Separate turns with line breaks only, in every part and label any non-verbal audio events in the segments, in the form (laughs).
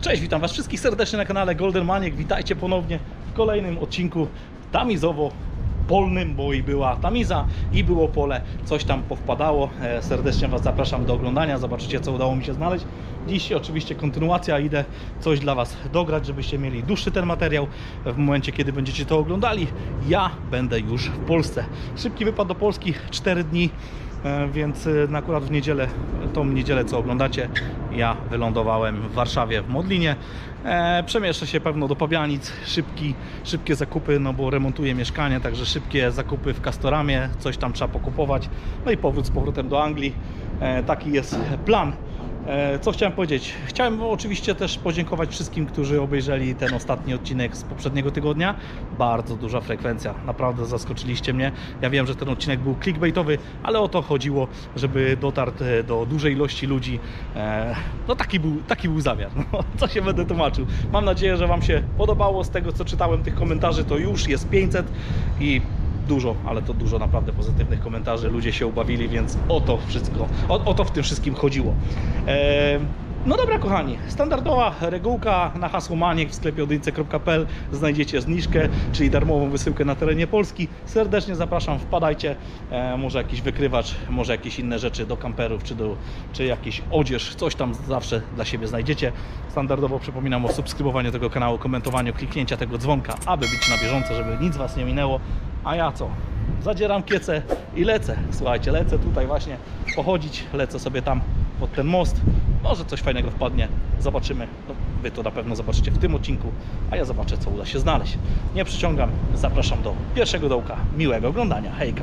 Cześć, witam Was wszystkich serdecznie na kanale Golden Maniek. Witajcie ponownie w kolejnym odcinku tamizowo polnym, bo i była tamiza i było pole, coś tam powpadało. E, Serdecznie Was zapraszam do oglądania, zobaczycie co udało mi się znaleźć. Dziś oczywiście kontynuacja, idę coś dla Was dograć, żebyście mieli dłuższy ten materiał. W momencie, kiedy będziecie to oglądali, ja będę już w Polsce. Szybki wypad do Polski, 4 dni. E, Więc e, akurat w niedzielę, tą niedzielę co oglądacie, ja wylądowałem w Warszawie w Modlinie. E, przemieszczę się pewno do Pabianic, szybki, szybkie zakupy, no bo remontuję mieszkanie, także szybkie zakupy w Castoramie, coś tam trzeba pokupować. No i powrót z powrotem do Anglii. E, taki jest plan. E, Co chciałem powiedzieć? Chciałem oczywiście też podziękować wszystkim, którzy obejrzeli ten ostatni odcinek z poprzedniego tygodnia. Bardzo duża frekwencja, naprawdę zaskoczyliście mnie. Ja wiem, że ten odcinek był clickbaitowy, ale o to chodziło, żeby dotarł e, do dużej ilości ludzi. E, No taki był, taki był zamiar. (laughs) No, co się będę tłumaczył. Mam nadzieję, że Wam się podobało. Z tego co czytałem tych komentarzy, to już jest 500 i dużo, ale to dużo naprawdę pozytywnych komentarzy. Ludzie się ubawili, więc o to wszystko, o, o to w tym wszystkim chodziło. No dobra, kochani, standardowa regułka na hasło maniek w sklepie odyńce.pl znajdziecie zniżkę, czyli darmową wysyłkę na terenie Polski. Serdecznie zapraszam, wpadajcie. E, może jakiś wykrywacz, może jakieś inne rzeczy do kamperów, czy, do, czy jakiś odzież, coś tam zawsze dla siebie znajdziecie. Standardowo przypominam o subskrybowaniu tego kanału, komentowaniu, kliknięcia tego dzwonka, aby być na bieżąco, żeby nic Was nie minęło. A ja co? Zadzieram kiecę i lecę. Słuchajcie, lecę tutaj właśnie pochodzić, lecę sobie tam pod ten most. Może coś fajnego wpadnie, zobaczymy. No, wy to na pewno zobaczycie w tym odcinku, a ja zobaczę, co uda się znaleźć. Nie przyciągam, zapraszam do pierwszego dołka. Miłego oglądania. Hejka!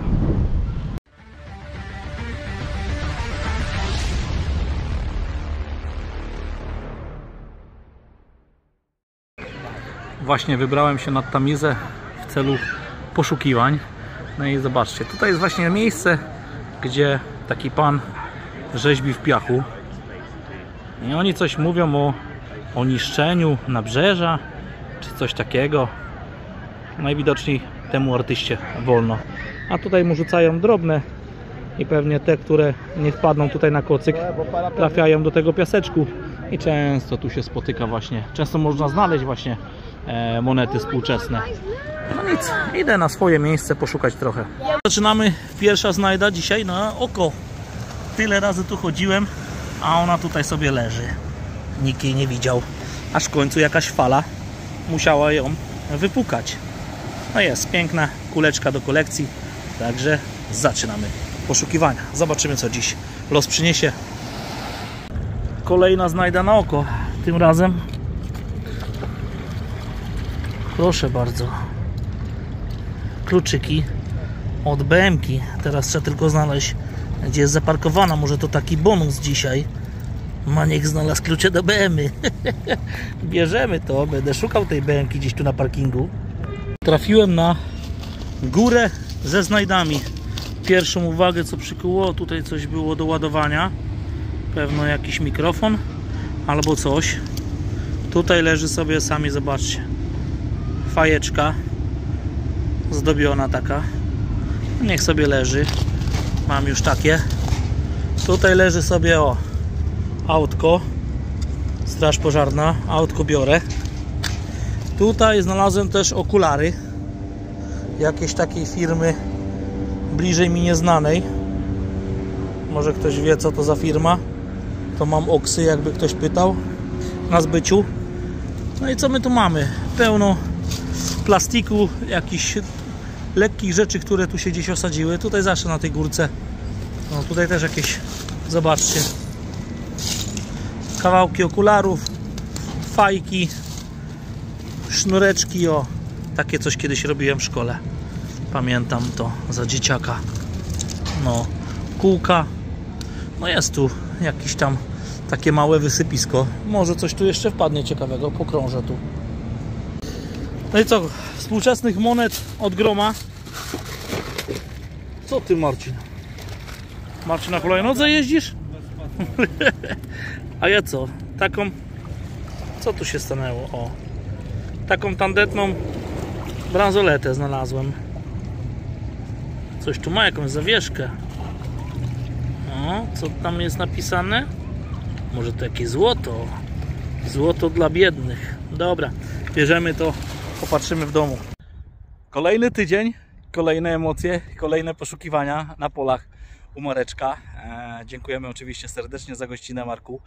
Właśnie wybrałem się nad Tamizę w celu poszukiwań. No i zobaczcie, tutaj jest właśnie miejsce, gdzie taki pan rzeźbi w piachu. I oni coś mówią o, o niszczeniu nabrzeża, czy coś takiego. Najwidoczniej temu artyście wolno. A tutaj mu rzucają drobne i pewnie te, które nie wpadną tutaj na kocyk, trafiają do tego piaseczku i często tu się spotyka właśnie, często można znaleźć właśnie e, monety współczesne. No nic, idę na swoje miejsce poszukać trochę. Zaczynamy, pierwsza znajda dzisiaj na oko. Tyle razy tu chodziłem, a ona tutaj sobie leży. Nikt jej nie widział. Aż w końcu jakaś fala musiała ją wypukać. No jest, piękna kuleczka do kolekcji. Także zaczynamy poszukiwania. Zobaczymy co dziś los przyniesie. Kolejna znajda na oko. Tym razem proszę bardzo kluczyki od BMK. Teraz trzeba tylko znaleźć, gdzie jest zaparkowana. Może to taki bonus dzisiaj. Maniek znalazł klucze do BMy. (laughs) Bierzemy to. Będę szukał tej BMK gdzieś tu na parkingu. Trafiłem na górę ze znajdami. Pierwszą uwagę, co przykuło, tutaj coś było do ładowania. Pewno jakiś mikrofon albo coś. Tutaj leży sobie, sami zobaczcie, fajeczka zdobiona taka niech sobie leży mam już takie. Tutaj leży sobie o autko. Straż pożarna autko biorę. Tutaj znalazłem też okulary jakiejś takiej firmy bliżej mi nieznanej. Może ktoś wie co to za firma? To mam oksy jakby ktoś pytał na zbyciu. No i co my tu mamy? Pełno plastiku, jakichś lekkich rzeczy, które tu się gdzieś osadziły. Tutaj zawsze na tej górce. No tutaj też jakieś, zobaczcie, kawałki okularów, fajki, sznureczki, o, takie coś kiedyś robiłem w szkole. Pamiętam to za dzieciaka. No, kółka. No jest tu jakiś tam takie małe wysypisko. Może coś tu jeszcze wpadnie ciekawego, pokrążę tu. No i co? Współczesnych monet od groma. Co ty Marcin? Marcin na hulajnodze jeździsz? (laughs) A ja co? Taką... Co tu się stanęło? O. Taką tandetną bransoletę znalazłem. Coś tu ma, jakąś zawieszkę. O, co tam jest napisane? Może to jakieś złoto? Złoto dla biednych. Dobra, bierzemy to, popatrzymy w domu. Kolejny tydzień, kolejne emocje, kolejne poszukiwania na polach u Mareczka. E, dziękujemy oczywiście serdecznie za gościnę Marku.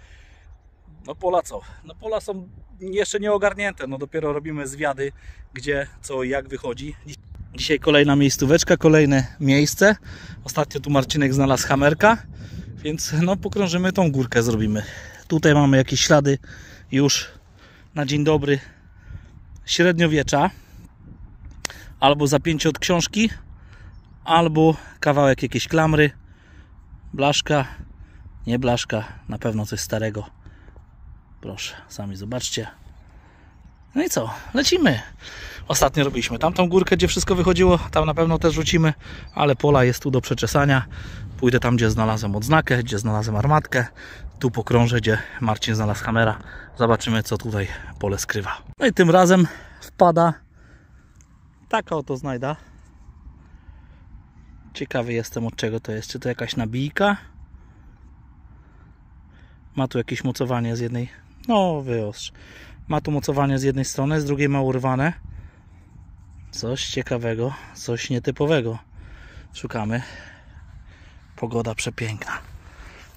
No pola co? No pola są jeszcze nie ogarnięte, no dopiero robimy zwiady, gdzie, co i jak wychodzi. Dzisiaj kolejna miejscóweczka, kolejne miejsce. Ostatnio tu Marcinek znalazł hamerka, więc no pokrążymy tą górkę, zrobimy. Tutaj mamy jakieś ślady już na dzień dobry średniowiecza. Albo zapięcie od książki, albo kawałek jakiejś klamry, blaszka, nie blaszka, na pewno coś starego. Proszę, sami zobaczcie. No i co? Lecimy. Ostatnio robiliśmy tamtą górkę, gdzie wszystko wychodziło. Tam na pewno też rzucimy, ale pola jest tu do przeczesania. Pójdę tam, gdzie znalazłem odznakę, gdzie znalazłem armatkę. Tu pokrążę, gdzie Marcin znalazł kamera. Zobaczymy, co tutaj pole skrywa. No i tym razem wpada taka oto znajda. Ciekawy jestem od czego to jest. Czy to jakaś nabijka? Ma tu jakieś mocowanie z jednej. No, wyostrz. Ma tu mocowanie z jednej strony, z drugiej ma urwane. Coś ciekawego, coś nietypowego. Szukamy. Pogoda przepiękna.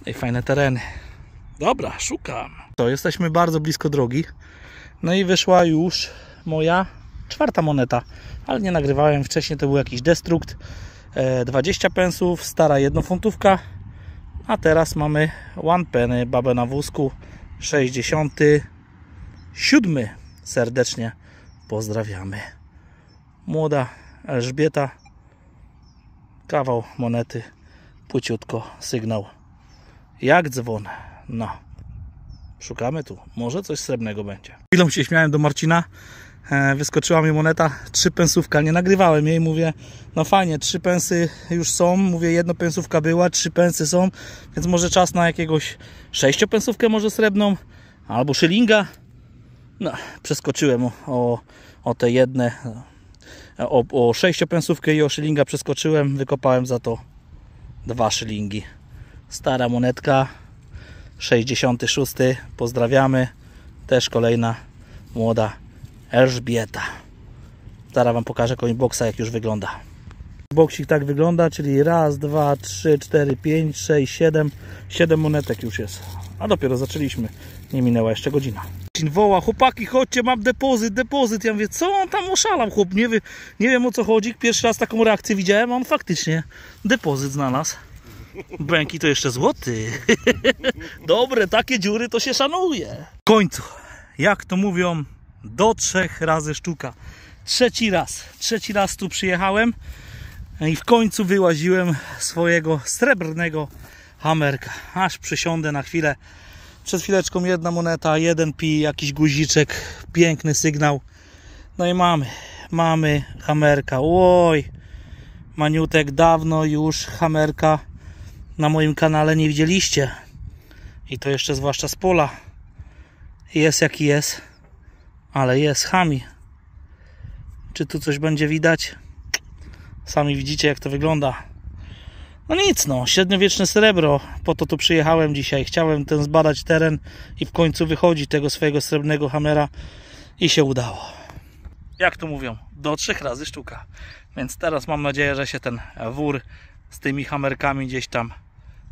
I fajne tereny. Dobra, szukam. To jesteśmy bardzo blisko drogi. No i wyszła już moja czwarta moneta. Ale nie nagrywałem wcześniej, to był jakiś destrukt. 20 pensów, stara jednofuntówka. A teraz mamy one penny, babę na wózku. 67. Serdecznie pozdrawiamy. Młoda Elżbieta. Kawał monety. Płyciutko sygnał. Jak dzwon. No. Szukamy tu. Może coś srebrnego będzie. Chwilą się śmiałem do Marcina. E, wyskoczyła mi moneta, trzy pensówka, nie nagrywałem jej, mówię, no fajnie, trzy pensy już są, mówię, jedno pensówka była, trzy pensy są, więc może czas na jakiegoś sześciopensówkę może srebrną, albo szylinga. No, przeskoczyłem o, o te jedne, o, o sześciopensówkę i o szylinga przeskoczyłem, wykopałem za to dwa szylingi. Stara monetka, 66, pozdrawiamy, też kolejna młoda Elżbieta. Zaraz Wam pokażę boxa jak już wygląda. Boksik tak wygląda, czyli raz, dwa, trzy, cztery, pięć, sześć, siedem. Siedem monetek już jest. A dopiero zaczęliśmy. Nie minęła jeszcze godzina. Woła, chłopaki, chodźcie, mam depozyt, depozyt. Ja mówię, co on tam oszalał, chłop? Nie, wie, nie wiem o co chodzi. Pierwszy raz taką reakcję widziałem, on faktycznie depozyt znalazł. Bęki to jeszcze złoty. (laughs) Dobre, takie dziury to się szanuje. W końcu, jak to mówią, do trzech razy sztuka. Trzeci raz, trzeci raz tu przyjechałem i w końcu wyłaziłem swojego srebrnego hamerka. Aż przysiądę na chwilę. Przed chwileczką jedna moneta, jeden pi, jakiś guziczek, piękny sygnał. No i mamy, mamy hamerka. Oj, maniutek, dawno już hamerka na moim kanale nie widzieliście. I to jeszcze zwłaszcza z pola. Jest jaki jest ale jest chami. Czy tu coś będzie widać? Sami widzicie jak to wygląda. No nic no, średniowieczne srebro. Po to tu przyjechałem dzisiaj. Chciałem ten zbadać teren i w końcu wychodzi tego swojego srebrnego hamera i się udało. Jak to mówią, do trzech razy sztuka. Więc teraz mam nadzieję, że się ten wór z tymi hamerkami gdzieś tam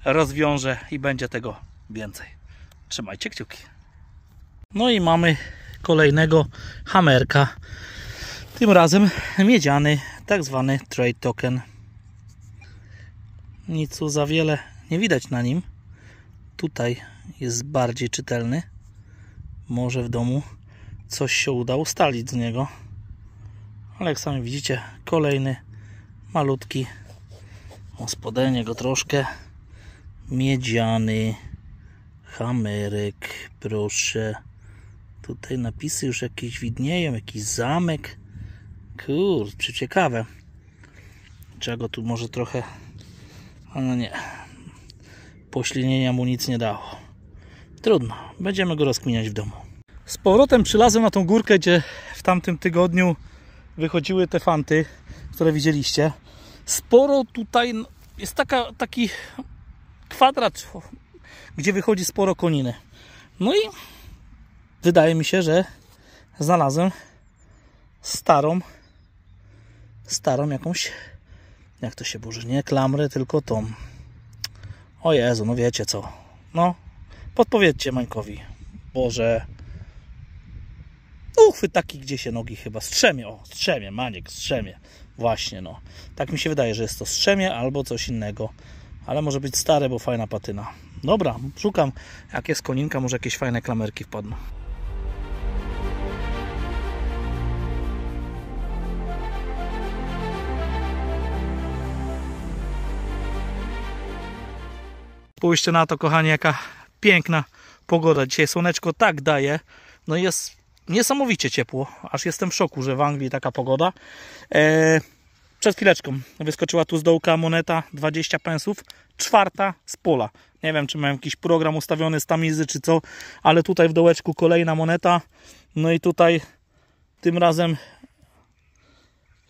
rozwiąże i będzie tego więcej. Trzymajcie kciuki. No i mamy kolejnego hamerka. Tym razem miedziany, tak zwany trade token. Nic tu za wiele nie widać na nim. Tutaj jest bardziej czytelny. Może w domu coś się uda ustalić z niego. Ale jak sami widzicie, kolejny malutki. O spodenie go troszkę. Miedziany hamerek, proszę. Tutaj napisy już jakieś widnieją, jakiś zamek. Kurczę, ciekawe. Czego tu może trochę... No nie. Poślinienia mu nic nie dało. Trudno, będziemy go rozkminiać w domu. Z powrotem przylazłem na tą górkę, gdzie w tamtym tygodniu wychodziły te fanty, które widzieliście. Sporo tutaj jest taka, taki kwadrat, gdzie wychodzi sporo koniny. No i wydaje mi się, że znalazłem starą, starą jakąś, jak to się burzy, nie klamrę, tylko tą. O Jezu, no wiecie co. No, podpowiedzcie Mańkowi. Boże. Uchwyt taki, gdzie się nogi chyba strzemie. O, strzemie, Maniek, strzemie. Właśnie, no. Tak mi się wydaje, że jest to strzemie albo coś innego. Ale może być stare, bo fajna patyna. Dobra, szukam. Jak jest koninka, może jakieś fajne klamerki wpadną. Spójrzcie na to, kochani, jaka piękna pogoda. Dzisiaj słoneczko tak daje. No jest niesamowicie ciepło. Aż jestem w szoku, że w Anglii taka pogoda. Eee, przed chwileczką wyskoczyła tu z dołka moneta 20 pensów. Czwarta z pola. Nie wiem, czy mam jakiś program ustawiony z tamizy, czy co, ale tutaj w dołeczku kolejna moneta. No i tutaj tym razem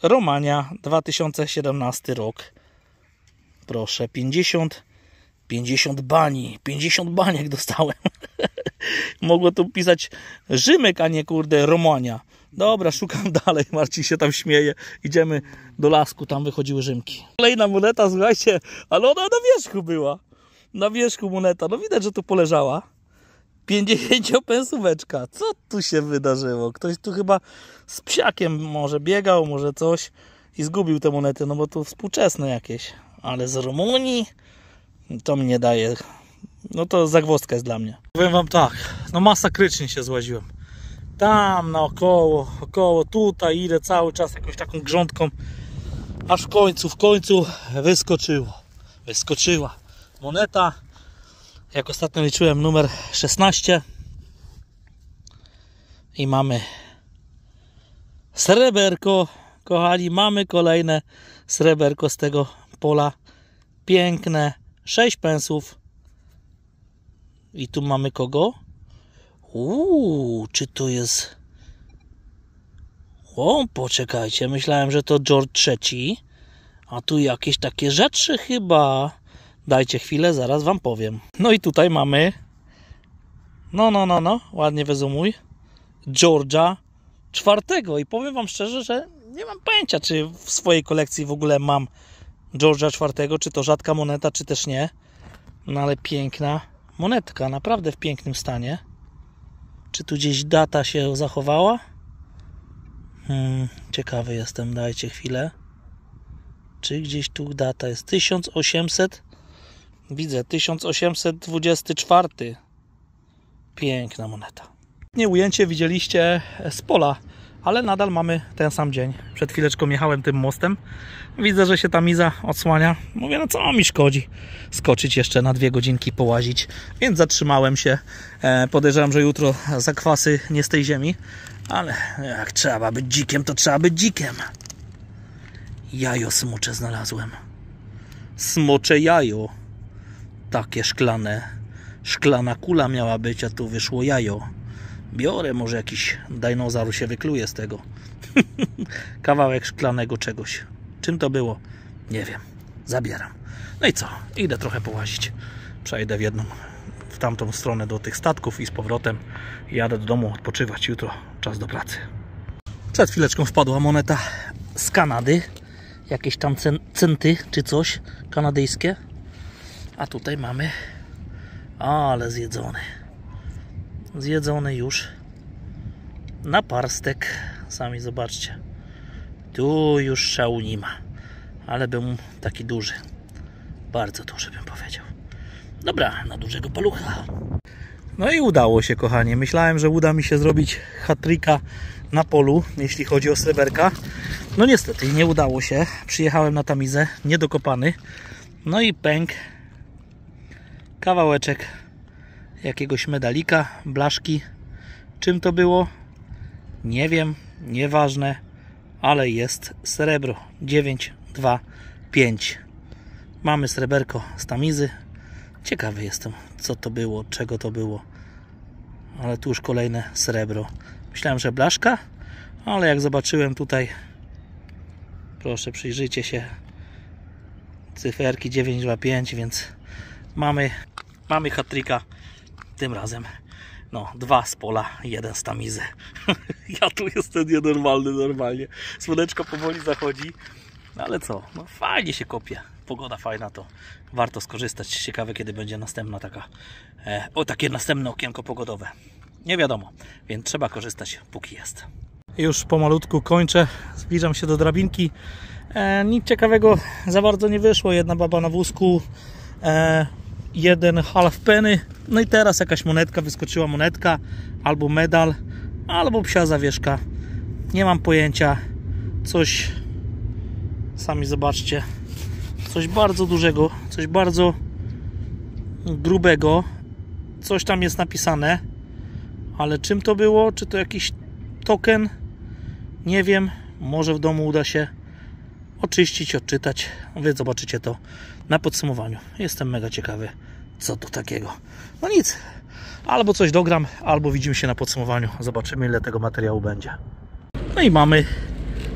Romania 2017 rok. Proszę, 50 50 bani, 50 baniek dostałem. (laughs) Mogło tu pisać Rzymek, a nie kurde Romania. Dobra, szukam (laughs) dalej. Marcin się tam śmieje. Idziemy do lasku, tam wychodziły Rzymki. Kolejna moneta, słuchajcie, ale ona na wierzchu była. Na wierzchu moneta. No widać, że tu poleżała. 50 pensóweczka. Co tu się wydarzyło? Ktoś tu chyba z psiakiem może biegał, może coś i zgubił te monety, no bo to współczesne jakieś. Ale z Rumunii to mi nie daje. No to zagwozdka jest dla mnie. Powiem wam tak, no masakrycznie się złaziłem. Tam naokoło, około, tutaj idę cały czas jakąś taką grządką. Aż w końcu, w końcu wyskoczyło. Wyskoczyła moneta. Jak ostatnio liczyłem numer 16. I mamy sreberko. Kochani, mamy kolejne sreberko z tego pola. Piękne 6 pensów. I tu mamy kogo? Uuu, czy to jest... O, poczekajcie, myślałem, że to George III. A tu jakieś takie rzeczy chyba. Dajcie chwilę, zaraz wam powiem. No i tutaj mamy... No, no, no, no, ładnie wyzumuj. George'a czwartego i powiem wam szczerze, że nie mam pojęcia, czy w swojej kolekcji w ogóle mam George'a IV, czy to rzadka moneta, czy też nie. No ale piękna monetka, naprawdę w pięknym stanie. Czy tu gdzieś data się zachowała? Hmm, ciekawy jestem, dajcie chwilę. Czy gdzieś tu data jest? 1800? Widzę, 1824. Piękna moneta. Nie ujęcie widzieliście z pola ale nadal mamy ten sam dzień. Przed chwileczką jechałem tym mostem. Widzę, że się ta miza odsłania. Mówię, no co mi szkodzi skoczyć jeszcze na dwie godzinki, połazić. Więc zatrzymałem się. E, podejrzewam, że jutro zakwasy nie z tej ziemi. Ale jak trzeba być dzikiem, to trzeba być dzikiem. Jajo smocze znalazłem. Smocze jajo. Takie szklane. Szklana kula miała być, a tu wyszło jajo. Biorę, może jakiś dinozaur się wykluje z tego. (laughs) Kawałek szklanego czegoś. Czym to było? Nie wiem. Zabieram. No i co? Idę trochę połazić. Przejdę w jedną, w tamtą stronę do tych statków i z powrotem jadę do domu odpoczywać. Jutro czas do pracy. Przed chwileczką wpadła moneta z Kanady. Jakieś tam centy czy coś kanadyjskie. A tutaj mamy ale zjedzony zjedzony już na parstek. Sami zobaczcie. Tu już szału nie ma. Ale był taki duży. Bardzo duży bym powiedział. Dobra, na dużego palucha. No i udało się, kochanie. Myślałem, że uda mi się zrobić hatrika na polu, jeśli chodzi o sreberka. No niestety, nie udało się. Przyjechałem na tamizę, niedokopany. No i pęk. Kawałeczek jakiegoś medalika, blaszki. Czym to było? Nie wiem, nieważne, ale jest srebro 9, 2, 5. Mamy sreberko z tamizy. Ciekawy jestem, co to było, czego to było. Ale tu już kolejne srebro. Myślałem, że blaszka, ale jak zobaczyłem tutaj, proszę przyjrzyjcie się, cyferki 925, więc mamy, mamy hatrika tym razem No, dwa z pola, jeden z tamizy. (laughs) ja tu jestem nienormalny normalnie. Słoneczko powoli zachodzi. No ale co, no fajnie się kopie. Pogoda fajna, to warto skorzystać. Ciekawe, kiedy będzie następna taka, e, o takie następne okienko pogodowe. Nie wiadomo, więc trzeba korzystać, póki jest. Już pomalutku kończę, zbliżam się do drabinki. E, nic ciekawego za bardzo nie wyszło. Jedna baba na wózku, e, jeden half penny. No i teraz jakaś monetka, wyskoczyła monetka, albo medal, albo psia zawieszka. Nie mam pojęcia. Coś, sami zobaczcie, coś bardzo dużego, coś bardzo grubego. Coś tam jest napisane, ale czym to było? Czy to jakiś token? Nie wiem. Może w domu uda się oczyścić, odczytać. Wy zobaczycie to na podsumowaniu. Jestem mega ciekawy, co to takiego. No nic, albo coś dogram, albo widzimy się na podsumowaniu. Zobaczymy, ile tego materiału będzie. No i mamy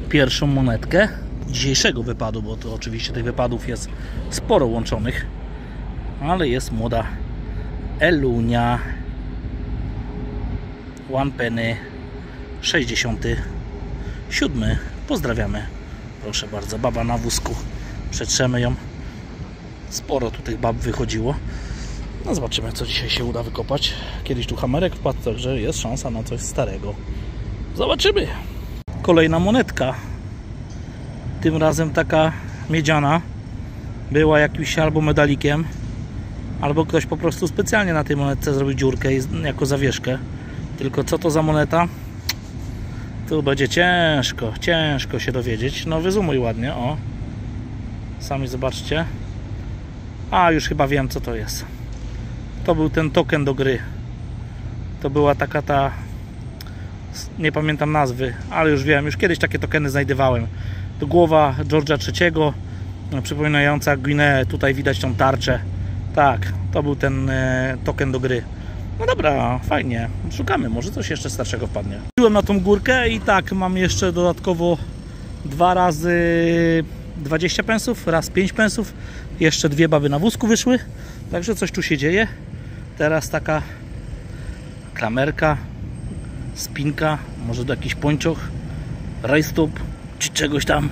pierwszą monetkę dzisiejszego wypadu, bo to oczywiście tych wypadów jest sporo łączonych, ale jest młoda Elunia One Penny 67. Pozdrawiamy. Proszę bardzo, baba na wózku. Przetrzemy ją. Sporo tu tych bab wychodziło. No zobaczymy, co dzisiaj się uda wykopać. Kiedyś tu hamerek wpadł, także jest szansa na coś starego. Zobaczymy. Kolejna monetka. Tym razem taka miedziana. Była jakimś albo medalikiem, albo ktoś po prostu specjalnie na tej monetce zrobił dziurkę jako zawieszkę. Tylko co to za moneta? Tu będzie ciężko, ciężko się dowiedzieć. No wyzumuj ładnie, o. Sami zobaczcie. A, już chyba wiem co to jest. To był ten token do gry. To była taka ta... Nie pamiętam nazwy, ale już wiem, już kiedyś takie tokeny znajdowałem. To głowa George'a III, no, przypominająca Guineę. Tutaj widać tą tarczę. Tak, to był ten e, token do gry. No dobra, fajnie. Szukamy, może coś jeszcze starszego wpadnie. Byłem na tą górkę i tak, mam jeszcze dodatkowo dwa razy 20 pensów, raz 5 pensów. Jeszcze dwie baby na wózku wyszły. Także coś tu się dzieje. Teraz taka klamerka, spinka, może do jakiś pończoch, rajstop, czy czegoś tam.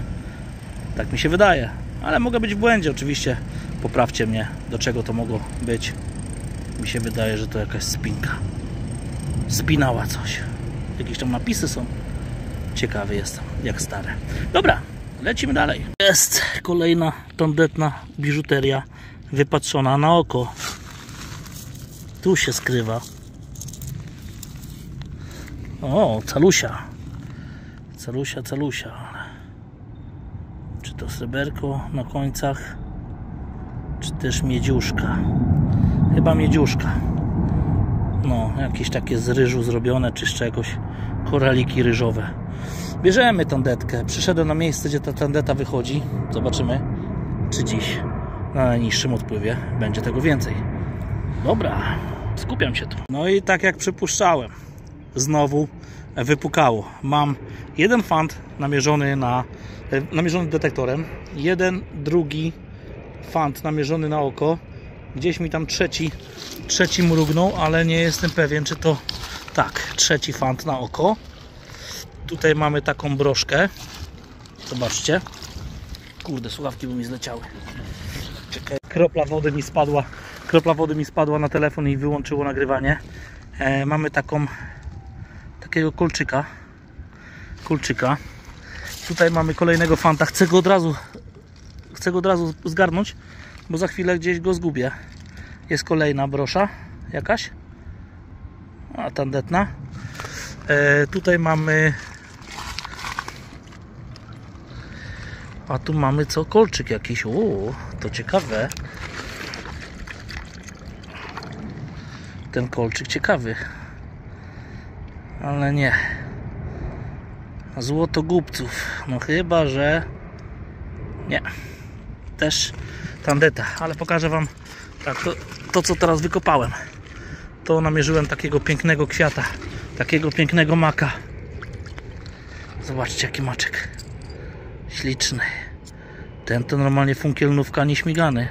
Tak mi się wydaje. Ale mogę być w błędzie oczywiście. Poprawcie mnie, do czego to mogło być. Mi się wydaje, że to jakaś spinka. Spinała coś. Jakieś tam napisy są. Ciekawy jestem, jak stare. Dobra, lecimy dalej. Jest kolejna tandetna biżuteria wypatrzona na oko. Tu się skrywa. O, calusia. Calusia, calusia. Czy to sreberko na końcach, czy też miedziuszka. Chyba miedziuszka. No, jakieś takie z ryżu zrobione, czy z czegoś. Koraliki ryżowe. Bierzemy tandetkę. Przyszedłem na miejsce, gdzie ta tandeta wychodzi. Zobaczymy, czy dziś na najniższym odpływie będzie tego więcej. Dobra, skupiam się tu. No i tak jak przypuszczałem, znowu wypukało. Mam jeden fant namierzony na namierzony detektorem, jeden drugi fant namierzony na oko Gdzieś mi tam trzeci, trzeci mrugnął, ale nie jestem pewien, czy to tak, trzeci fant na oko. Tutaj mamy taką broszkę. Zobaczcie. Kurde, słuchawki by mi zleciały. Czekaj. Kropla wody mi spadła. Kropla wody mi spadła na telefon i wyłączyło nagrywanie. E, mamy taką takiego kolczyka. Kolczyka. Tutaj mamy kolejnego fanta. Chcę go od razu chcę go od razu zgarnąć, bo za chwilę gdzieś go zgubię. Jest kolejna brosza jakaś. A tandetna. E, tutaj mamy a tu mamy co? Kolczyk jakiś. O, to ciekawe. Ten kolczyk ciekawy. Ale nie. Złoto głupców. No chyba, że nie też tandeta, ale pokażę Wam tak, to, to co teraz wykopałem. To namierzyłem takiego pięknego kwiata, takiego pięknego maka. Zobaczcie jaki maczek. Śliczny. Ten to normalnie funkielnówka nieśmigany.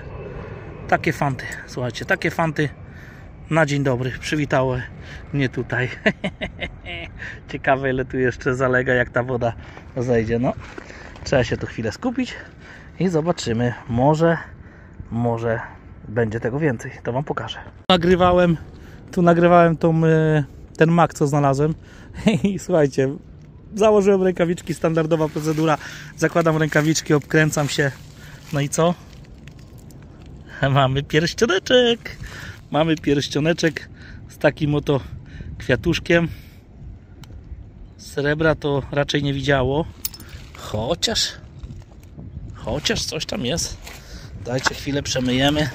Takie fanty, słuchajcie, takie fanty na dzień dobry przywitały mnie tutaj. (laughs) Ciekawe ile tu jeszcze zalega, jak ta woda zejdzie. No, trzeba się tu chwilę skupić i zobaczymy. Może, może będzie tego więcej. To Wam pokażę. Nagrywałem, tu nagrywałem tą, e, ten mak, co znalazłem (laughs) i słuchajcie, założyłem rękawiczki, standardowa procedura. Zakładam rękawiczki, obkręcam się. No i co? (laughs) Mamy pierścioneczek. Mamy pierścioneczek z takim oto kwiatuszkiem. Srebra to raczej nie widziało. Chociaż chociaż coś tam jest. Dajcie chwilę przemyjemy.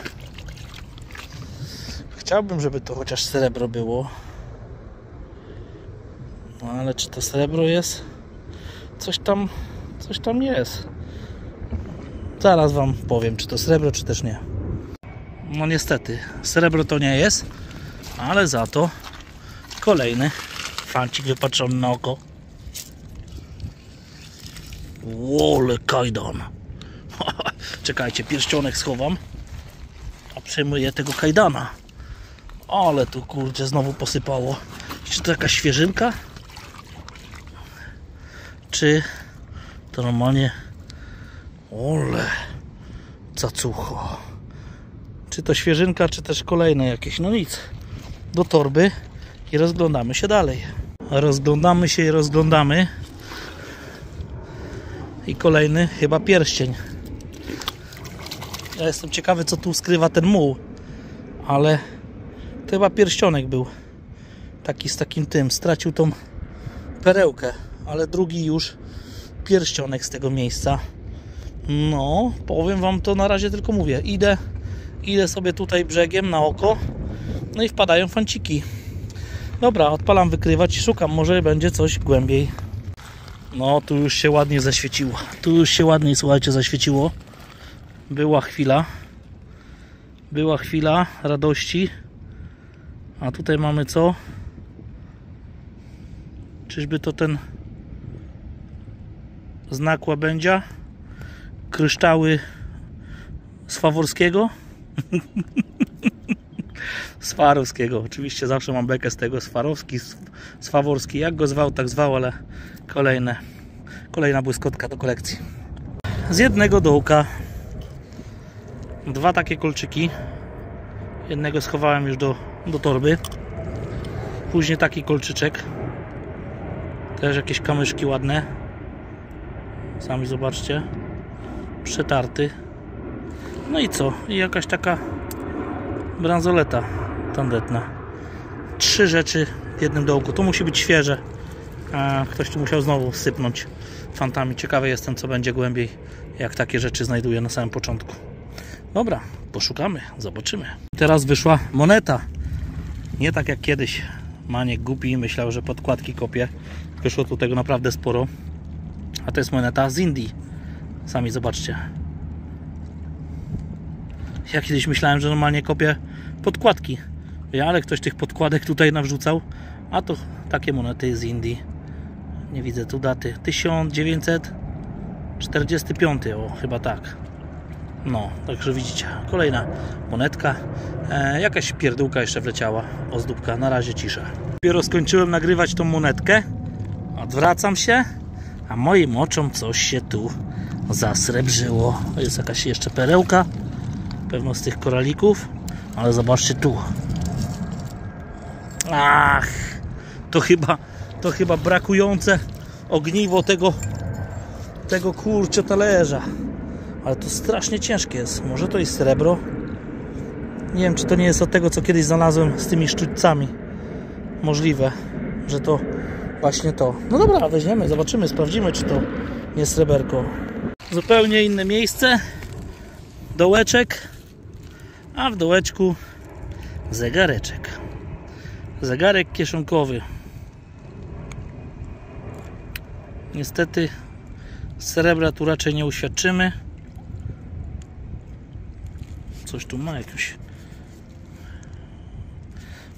Chciałbym, żeby to chociaż srebro było. No ale czy to srebro jest? Coś tam coś tam jest. Zaraz wam powiem, czy to srebro, czy też nie. No niestety, srebro to nie jest, ale za to kolejny fancik wypatrzony na oko. Łole kajdan. (laughs) Czekajcie, pierścionek schowam, a przejmuję tego kajdana. Ale tu kurczę znowu posypało. Czy to jakaś świeżynka? Czy to normalnie Ole, cacucho. Czy to świeżynka, czy też kolejne jakieś? No nic. Do torby i rozglądamy się dalej. Rozglądamy się i rozglądamy. I kolejny chyba pierścień. Ja jestem ciekawy, co tu skrywa ten muł. Ale to chyba pierścionek był. Taki z takim tym. Stracił tą perełkę. Ale drugi już pierścionek z tego miejsca. No, powiem Wam to na razie tylko mówię. Idę, idę sobie tutaj brzegiem na oko. No i wpadają fanciki. Dobra, odpalam wykrywać i szukam. Może będzie coś głębiej. No, tu już się ładnie zaświeciło. Tu już się ładnie, słuchajcie, zaświeciło. Była chwila. Była chwila radości. A tutaj mamy co? Czyżby to ten znak łabędzia? kryształy Swaworskiego. (laughs) Swarowskiego. Oczywiście zawsze mam bekę z tego Swarowski, Swaworski. Jak go zwał, tak zwał, ale kolejne, kolejna błyskotka do kolekcji. Z jednego dołka dwa takie kolczyki. Jednego schowałem już do, do torby. Później taki kolczyczek. Też jakieś kamyszki ładne. Sami zobaczcie przetarty. No i co? I jakaś taka bransoleta tandetna. Trzy rzeczy w jednym dołku. To musi być świeże. A ktoś tu musiał znowu sypnąć fantami. Ciekawy jestem, co będzie głębiej, jak takie rzeczy znajduję na samym początku. Dobra, poszukamy, zobaczymy. Teraz wyszła moneta. Nie tak jak kiedyś. Maniek głupi myślał, że podkładki kopie. Wyszło tu tego naprawdę sporo. A to jest moneta z Indii. Sami zobaczcie. Ja kiedyś myślałem, że normalnie kopię podkładki. Ale ktoś tych podkładek tutaj nawrzucał. A to takie monety z Indii. Nie widzę tu daty. 1945. O, chyba tak. No, także widzicie. Kolejna monetka. E, jakaś pierdółka jeszcze wleciała. Ozdóbka. Na razie cisza. Dopiero skończyłem nagrywać tą monetkę. Odwracam się. A moim oczom coś się tu zasrebrzyło. Jest jakaś jeszcze perełka. Pewno z tych koralików. Ale zobaczcie tu. Ach, to chyba, to chyba brakujące ogniwo tego, tego kurcze talerza. Ale to strasznie ciężkie jest. Może to jest srebro? Nie wiem, czy to nie jest od tego, co kiedyś znalazłem z tymi sztućcami. Możliwe, że to właśnie to. No dobra, weźmiemy, zobaczymy, sprawdzimy, czy to nie sreberko. Zupełnie inne miejsce. Dołeczek. A w dołeczku zegareczek. Zegarek kieszonkowy. Niestety srebra tu raczej nie uświadczymy. Coś tu ma jakieś.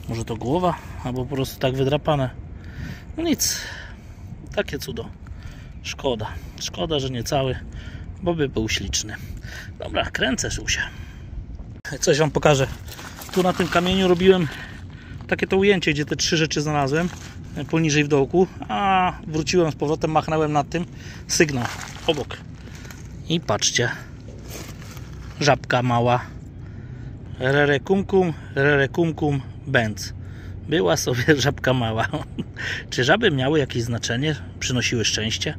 Może to głowa? Albo po prostu tak wydrapane nic takie cudo szkoda szkoda, że nie cały bo by był śliczny. Dobra, kręcę się. Coś Wam pokażę. Tu na tym kamieniu robiłem takie to ujęcie, gdzie te trzy rzeczy znalazłem e, poniżej w dołku, a wróciłem z powrotem, machnąłem nad tym sygnał obok. I patrzcie, żabka mała. Rere kum kum, rere kum kum, bęc. Była sobie (laughs) żabka mała. (laughs) Czy żaby miały jakieś znaczenie? Przynosiły szczęście?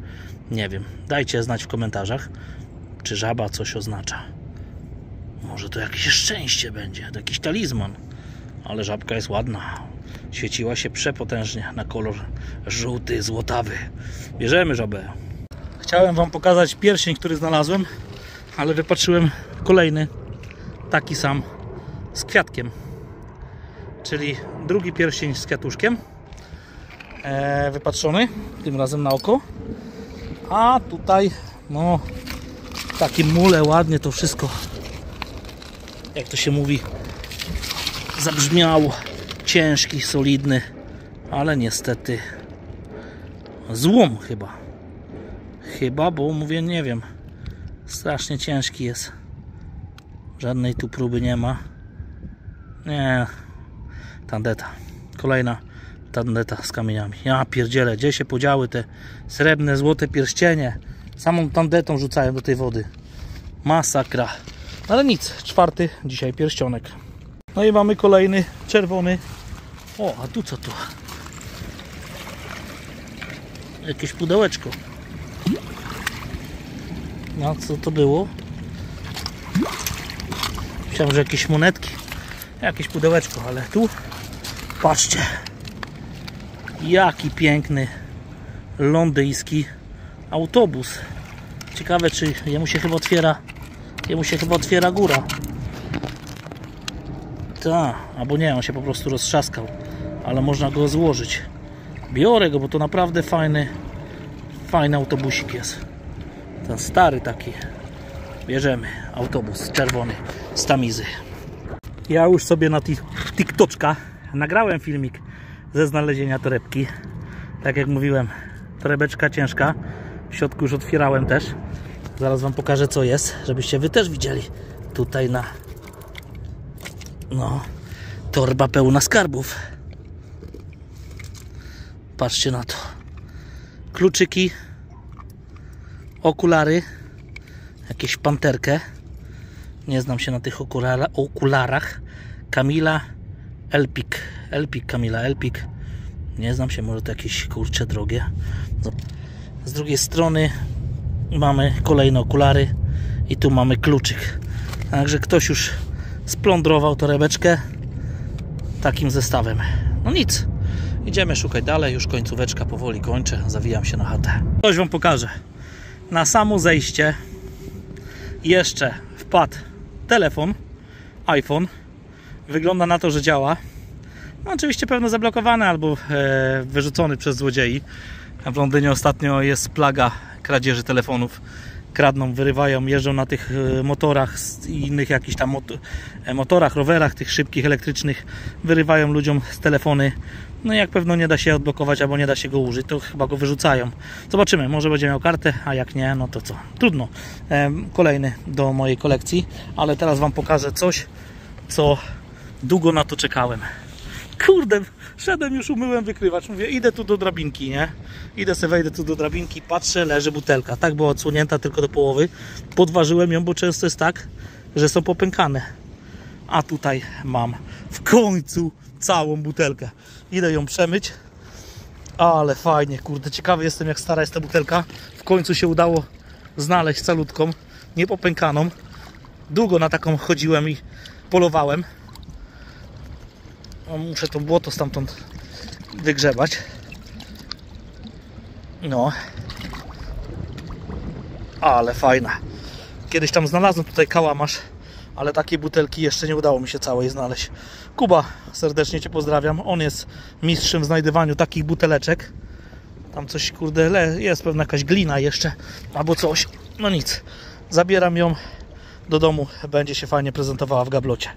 Nie wiem. Dajcie znać w komentarzach, czy żaba coś oznacza. Może to jakieś szczęście będzie, to jakiś talizman. Ale żabka jest ładna. Świeciła się przepotężnie na kolor żółty, złotawy. Bierzemy żabę. Chciałem Wam pokazać pierścień, który znalazłem, ale wypatrzyłem kolejny, taki sam, z kwiatkiem. Czyli drugi pierścień z kwiatuszkiem. E, wypatrzony, tym razem na oko. A tutaj, no, takie mule, ładnie to wszystko, jak to się mówi, zabrzmiało. Ciężki, solidny, ale niestety złom chyba. Chyba, bo mówię, nie wiem. Strasznie ciężki jest. Żadnej tu próby nie ma. Nie. Tandeta. Kolejna tandeta z kamieniami. Ja pierdzielę, gdzie się podziały te srebrne, złote pierścienie. Samą tandetą rzucają do tej wody. Masakra. Ale nic, czwarty dzisiaj pierścionek. No i mamy kolejny czerwony. O, a tu co to? Jakieś pudełeczko. No, co to było? Myślałem, że jakieś monetki. Jakieś pudełeczko, ale tu patrzcie. Jaki piękny londyński autobus. Ciekawe, czy jemu się chyba otwiera jemu się chyba otwiera góra. Ta, albo nie, on się po prostu roztrzaskał. Ale można go złożyć. Biorę go, bo to naprawdę fajny fajny autobusik jest. Ten stary taki. Bierzemy autobus czerwony z Tamizy. Ja już sobie na tych TikToczka nagrałem filmik ze znalezienia torebki. Tak jak mówiłem, torebeczka ciężka. W środku już otwierałem też. Zaraz Wam pokażę co jest, żebyście Wy też widzieli. Tutaj na no torba pełna skarbów. Patrzcie na to. Kluczyki, okulary, jakieś panterkę. Nie znam się na tych okulara, okularach. Kamila Elpik. Elpik, Kamila Elpik. Nie znam się, może to jakieś kurcze drogie. Z drugiej strony mamy kolejne okulary i tu mamy kluczyk. Także ktoś już splądrował torebeczkę takim zestawem. No nic, idziemy szukać dalej, już końcóweczka powoli kończę, zawijam się na chatę. Coś Wam pokażę. Na samo zejście jeszcze wpadł telefon, iPhone. Wygląda na to, że działa. No, oczywiście pewno zablokowany albo e, wyrzucony przez złodziei. W Londynie ostatnio jest plaga kradzieży telefonów. Kradną, wyrywają, jeżdżą na tych e, motorach i innych jakichś tam e, motorach, rowerach, tych szybkich, elektrycznych. Wyrywają ludziom telefony. No i jak pewno nie da się odblokować albo nie da się go użyć, to chyba go wyrzucają. Zobaczymy, może będzie miał kartę, a jak nie, no to co? Trudno. Kolejny do mojej kolekcji, ale teraz Wam pokażę coś, co długo na to czekałem. Kurde, szedłem już, umyłem wykrywacz. Mówię, idę tu do drabinki, nie? Idę sobie, wejdę tu do drabinki, patrzę, leży butelka. Tak była odsunięta tylko do połowy. Podważyłem ją, bo często jest tak, że są popękane. A tutaj mam w końcu całą butelkę. Idę ją przemyć. Ale fajnie, kurde, ciekawy jestem jak stara jest ta butelka. W końcu się udało znaleźć calutką, niepopękaną. Długo na taką chodziłem i polowałem. Muszę to błoto stamtąd wygrzebać. No. Ale fajna. Kiedyś tam znalazłem tutaj kałamarz, ale takiej butelki jeszcze nie udało mi się całej znaleźć. Kuba, serdecznie Cię pozdrawiam. On jest mistrzem w znajdywaniu takich buteleczek. Tam coś, kurde, jest pewna jakaś glina jeszcze, albo coś. No nic. Zabieram ją do domu. Będzie się fajnie prezentowała w gablocie.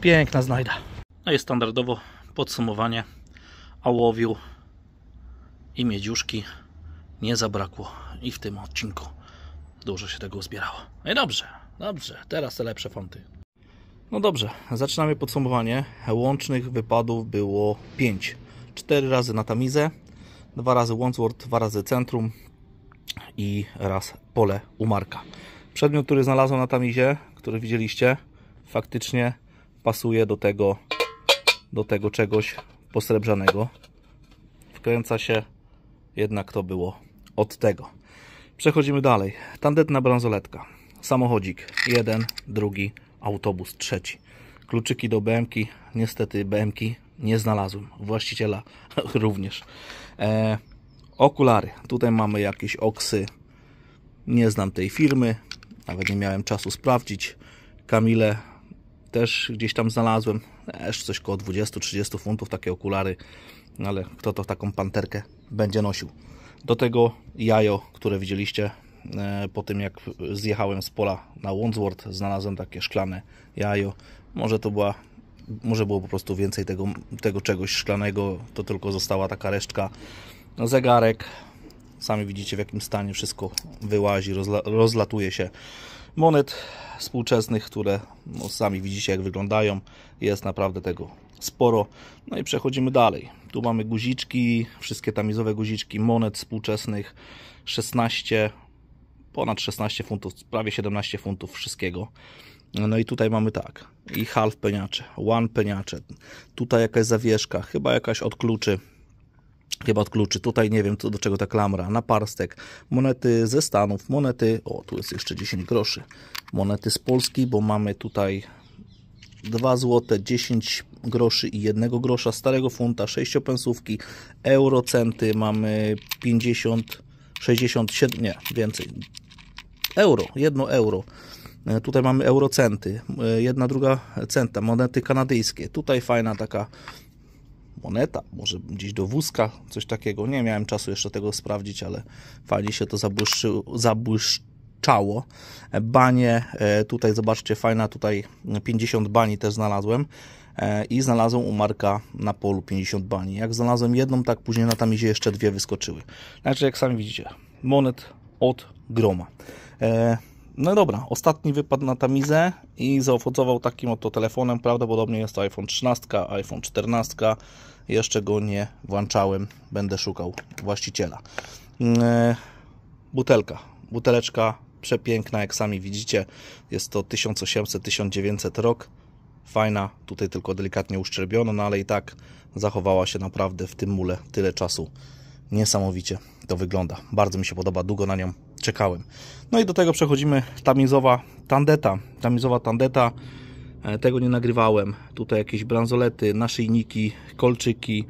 Piękna znajda. No i standardowo podsumowanie ołowiu i miedziuszki nie zabrakło i w tym odcinku dużo się tego uzbierało. No i dobrze, dobrze, teraz te lepsze fonty. No dobrze, zaczynamy podsumowanie. Łącznych wypadów było 5. 4 razy na tamizę, 2 razy Wandsworth, 2 razy centrum i raz pole u Marka. Przedmiot, który znalazłem na tamizie, który widzieliście, faktycznie pasuje do tego, do tego czegoś posrebrzanego. Wkręca się, jednak to było od tego. Przechodzimy dalej. Tandetna bransoletka. Samochodzik jeden, drugi, autobus trzeci. Kluczyki do BMK. Niestety BMK nie znalazłem. Właściciela (laughs) również. E, okulary. Tutaj mamy jakieś oksy. Nie znam tej firmy. Nawet nie miałem czasu sprawdzić. Kamile też gdzieś tam znalazłem. Też coś koło 20-30 funtów takie okulary. Ale kto to taką panterkę będzie nosił. Do tego jajo, które widzieliście e, po tym jak zjechałem z pola na Wandsworth, znalazłem takie szklane jajo. Może to była, może było po prostu więcej tego, tego czegoś szklanego, to tylko została taka resztka. No, zegarek, sami widzicie w jakim stanie wszystko wyłazi, rozla, rozlatuje się. Monet współczesnych, które no, sami widzicie jak wyglądają, jest naprawdę tego sporo. No i przechodzimy dalej. Tu mamy guziczki, wszystkie tamizowe guziczki monet współczesnych, 16, ponad 16 funtów, prawie 17 funtów wszystkiego. No i tutaj mamy tak, i half peniacze, one peniacze, tutaj jakaś zawieszka, chyba jakaś od kluczy, chyba od kluczy, tutaj nie wiem do czego ta klamra, na parstek, monety ze Stanów, monety, o tu jest jeszcze 10 groszy, monety z Polski, bo mamy tutaj 2 zł, 10 groszy i 1 grosza, starego funta, 6 pensówki, eurocenty, mamy 50, 67, nie, więcej, euro, 1 euro. E, tutaj mamy eurocenty, e, jedna druga centa, monety kanadyjskie. Tutaj fajna taka moneta, może gdzieś do wózka, coś takiego. Nie miałem czasu jeszcze tego sprawdzić, ale fajnie się to zabłyszczy, czało. Banie, e, tutaj zobaczcie, fajna tutaj 50 bani też znalazłem e, i znalazłem u Marka na polu 50 bani. Jak znalazłem jedną, tak później na tamizie jeszcze dwie wyskoczyły. Znaczy, jak sami widzicie, monet od groma. E, no dobra, ostatni wypadł na tamizę i zaowocował takim oto telefonem. Prawdopodobnie jest to iPhone 13, iPhone 14. Jeszcze go nie włączałem. Będę szukał właściciela. Butelka. Buteleczka przepiękna, jak sami widzicie. Jest to 1800-1900 rok. Fajna, tutaj tylko delikatnie uszczerbiona, no ale i tak zachowała się naprawdę w tym mule tyle czasu. Niesamowicie to wygląda. Bardzo mi się podoba, długo na nią czekałem. No i do tego przechodzimy tamizowa tandeta. Tamizowa tandeta, e, tego nie nagrywałem. Tutaj jakieś bransolety, naszyjniki, kolczyki,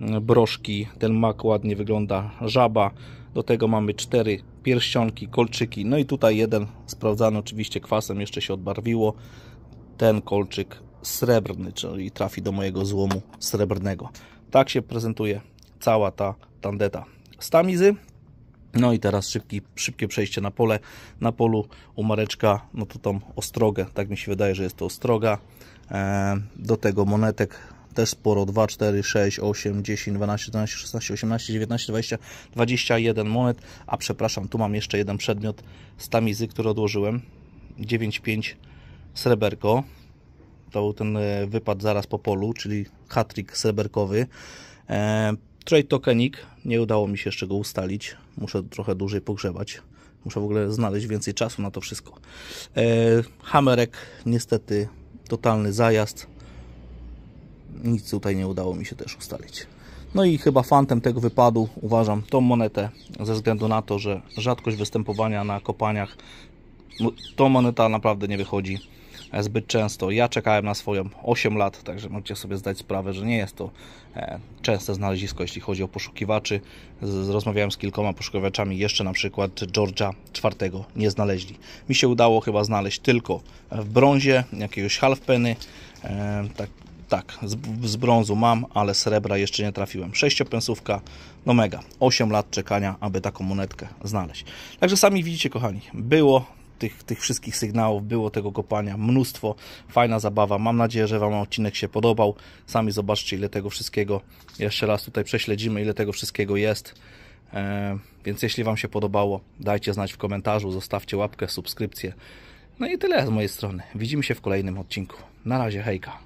e, broszki. Ten mak ładnie wygląda. Żaba. Do tego mamy cztery pierścionki, kolczyki. No i tutaj jeden sprawdzany oczywiście kwasem, jeszcze się odbarwiło. Ten kolczyk srebrny, czyli trafi do mojego złomu srebrnego. Tak się prezentuje cała ta tandeta z tamizy. No i teraz szybki, szybkie przejście na pole. Na polu u Mareczka, no to tą ostrogę, tak mi się wydaje, że jest to ostroga. E, do tego monetek też sporo, 2, 4, 6, 8, 10, 12, 12, 16, 18, 19, 20, 21 monet, a przepraszam, tu mam jeszcze jeden przedmiot z tamizy, który odłożyłem, 9,5 sreberko, to był ten e, wypad zaraz po polu, czyli hat-trick sreberkowy, e, trade tokenik, nie udało mi się jeszcze go ustalić, muszę trochę dłużej pogrzebać, muszę w ogóle znaleźć więcej czasu na to wszystko. E, hamerek, niestety totalny zajazd, nic tutaj nie udało mi się też ustalić. No i chyba fantem tego wypadu uważam tą monetę ze względu na to, że rzadkość występowania na kopaniach to moneta naprawdę nie wychodzi zbyt często. Ja czekałem na swoją 8 lat, także możecie sobie zdać sprawę, że nie jest to e, częste znalezisko, jeśli chodzi o poszukiwaczy. Rozmawiałem z kilkoma poszukiwaczami, jeszcze na przykład George'a IV nie znaleźli. Mi się udało chyba znaleźć tylko w brązie jakiegoś halfpenny, e, tak tak, z, z, brązu mam, ale srebra jeszcze nie trafiłem. Sześciopensówka, no mega. 8 lat czekania, aby taką monetkę znaleźć. Także sami widzicie, kochani, było tych, tych wszystkich sygnałów, było tego kopania mnóstwo. Fajna zabawa. Mam nadzieję, że Wam odcinek się podobał. Sami zobaczcie, ile tego wszystkiego, jeszcze raz tutaj prześledzimy, ile tego wszystkiego jest. E, więc jeśli Wam się podobało, dajcie znać w komentarzu, zostawcie łapkę, subskrypcję No i tyle z mojej strony. Widzimy się w kolejnym odcinku. Na razie, hejka.